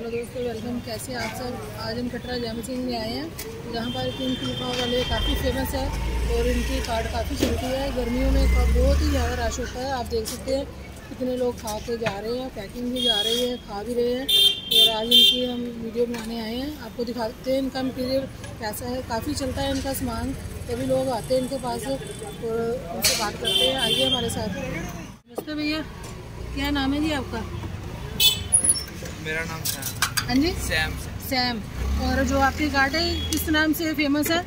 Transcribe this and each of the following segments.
Hello दोस्तों welcome कैसे आप सब? आज हम कटरा जामा सिंह में आए हैं, जहाँ पर किंग कुल्फा वाले काफ़ी फ़ेमस है और इनकी कार्ड काफ़ी चलती है। गर्मियों में बहुत ही ज़्यादा रश होता है, आप देख सकते हैं कितने लोग खा के जा रहे हैं पैकिंग भी जा रही है, खा भी रहे हैं और आज इनकी हम वीडियो बनाने आए हैं। आपको दिखाते हैं इनका मटीरियल कैसा है, काफ़ी चलता है इनका सामान। तभी लोग आते हैं इनके पास और उनसे बात करते हैं। आइए हमारे साथ। नमस्ते भैया, क्या नाम है जी आपका? मेरा नाम सैम हाँ। जी? Sam Sam. और जो आपकी कार्ड है किस नाम से फ़ेमस है?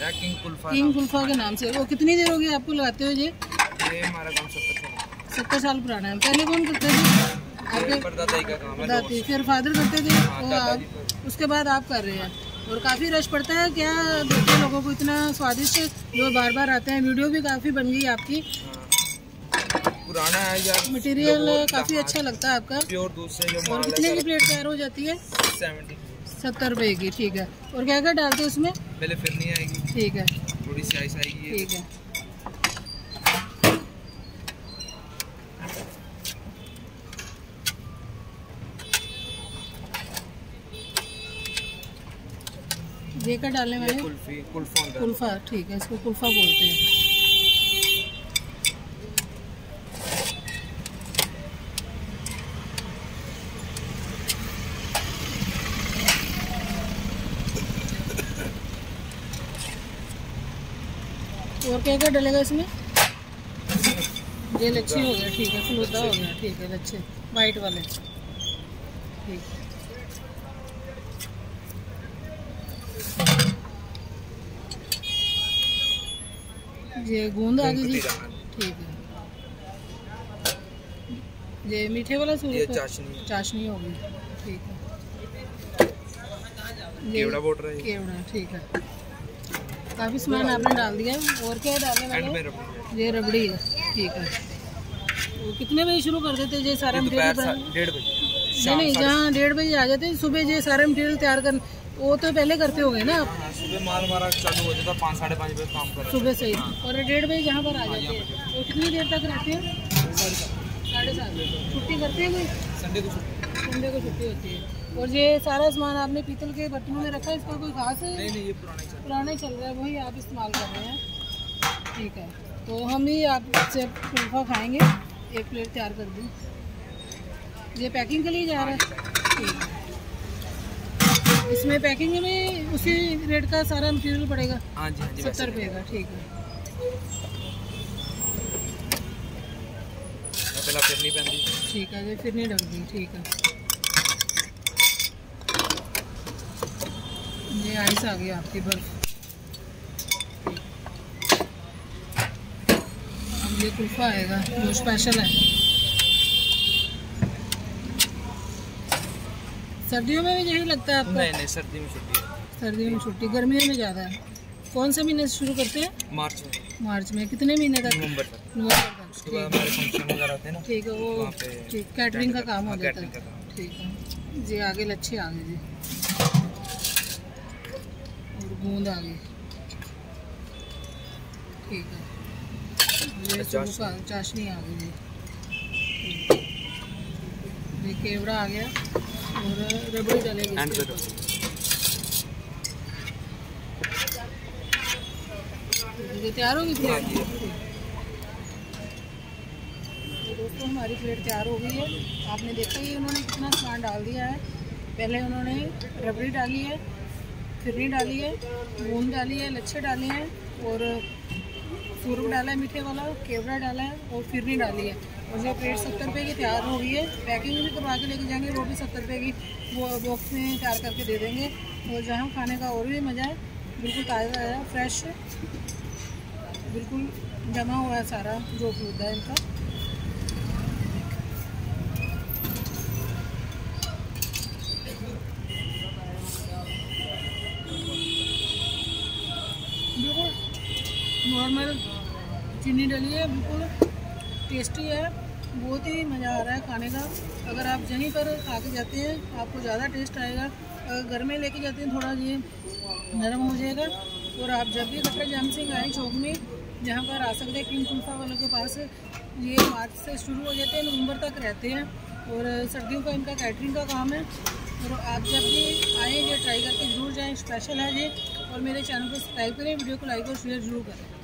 या किंग कुल्फा किंग कुल्फा के नाम से। वो कितनी देर होगी आपको लगाते जी ये? हमारा काम सत्तर साल। सत्तर साल पुराना है। पहले कौन करते थे? ये परदादा का काम है दादी फिर फादर करते थे? हाँ, और उसके बाद आप कर रहे हैं। और काफ़ी रश पड़ता है? क्या देखते हैं लोगों को इतना स्वादिष्ट जो बार बार आते हैं? वीडियो भी काफ़ी बन गई आपकी। हाँ। पुराना है यार मटेरियल काफ़ी अच्छा लगता है आपका। प्योर दूध से जो और कितने की प्लेट तैयार हो जाती है? सेवेंटी सत्तर रुपए की ठीक है। और क्या क्या डालते हैं उसमें? पहले फिर नहीं आएगी। ठीक है। थोड़ी सी आइस आएगी ठीक है। ये डालने वाले कुल्फी कुल्फा। कुल्फा ठीक है इसको कुल्फा बोलते हैं। और क्या क्या डलेगा इसमें? ये लच्छी हो गया ठीक है फलूदा हो गया ठीक है लच्छे वाइट वाले। ठीक। ये गूंद आ गई जी ठीक है। ये मीठे वाला सूरत चाशनी। चाशनी होगी ठीक है। केवड़ा बोट रहा है। केवड़ा ठीक है। काफ़ी सामान आपने डाल दिया है। और क्या हैं? रखो ये रबड़ी है। ठीक है। वो कितने बजे शुरू कर देते हैं ये सारा मटेरियल डेढ़ बजे। नहीं नहीं जहाँ डेढ़ बजे आ जाते हैं सुबह ये सारा मटेरियल तैयार कर वो तो पहले करते होंगे ना आप? हाँ, सुबह माल हमारा चालू हो जाता है पाँच साढ़े पाँच बजे काम कर सुबह से ही। और डेढ़ बजे यहाँ पर आ जाते हैं। वो कितनी देर तक रहते हैं? साढ़े सात। छुट्टी करते हैं कोई? संडे को छुट्टी। संडे को छुट्टी होती है। और ये सारा सामान आपने पीतल के बर्तनों में रखा है इसका कोई खास है नहीं नहीं ये पुराना चल पुराना चल रहा है वही आप इस्तेमाल कर रहे हैं। ठीक है तो हम ही आपसे कुल्फा खाएँगे। एक प्लेट तैयार कर दी। ये पैकिंग के लिए जा रहा है। ठीक। है इसमें पैकिंग में उसी रेट का सारा मटेरियल पड़ेगा। हाँ जी हाँ जी सत्तर रुपये का ठीक है। ठीक है फिर नहीं डलती ठीक है। ये आइस आ गई आपकी बर्फ़। अब ये कुल्फा आएगा जो स्पेशल है। सर्दियों में भी यही लगता है आपका? नहीं नहीं सर्दी में छुट्टी सर्दियों में छुट्टी गर्मियों में ज़्यादा है। कौन से महीने से शुरू करते हैं? मार्च में। मार्च में। कितने महीने तक? नवंबर तक। नवंबर तक। ठीक हमारे फ़ंक्शन वगैरह होते हैं ना ठीक है वो ठीक कैटरिंग का काम हो हाँ, जाता है। ठीक है। जी आगे लच्छे आ गए जी। बूंद आ गई ठीक है ये चाशनी। आ गई है। ये केवड़ा आ गया और रबड़ी डलेगी। ये तैयार होगी हाँ प्लेट तो दोस्तों हमारी प्लेट तैयार हो गई है आपने देखा ही उन्होंने कितना सामान डाल दिया है पहले उन्होंने रबड़ी डाली है फिरनी डाली है, बूंद डाली है, लच्छे डाले हैं और सूरब डाला है, मीठे वाला, केवड़ा डाला है और फिरनी डाली है। और जो प्लेट सत्तर रुपये की तैयार हो गई है। पैकिंग भी करवा के लेके जाएँगे, वो भी सत्तर रुपये की वो बॉक्स में तैयार करके दे देंगे। और जहाँ खाने का और भी मज़ा है, बिल्कुल ताज़ा है फ्रेश बिल्कुल जमा हुआ है सारा जो फलूदा है इनका। नॉर्मल चीनी डली है बिल्कुल टेस्टी है। बहुत ही मज़ा आ रहा है खाने का। अगर आप यहीं पर खा के जाते हैं, आपको ज़्यादा टेस्ट आएगा। अगर घर में लेके जाते हैं, थोड़ा ये नरम हो जाएगा। और आप जब भी कटरा जाम सिंह आए चौक में, जहाँ पर आ सकते हैं किंग कुल्फा वालों के पास, ये मार्च से शुरू हो जाते हैं, नवंबर तक रहते हैं। और सर्दियों का इनका कैटरिंग का काम है। और आप जब भी आएँ ये ट्राई करके ज़रूर जाएँ स्पेशल है ये। और मेरे चैनल को सब्सक्राइब करें वीडियो को लाइक और शेयर ज़रूर करें।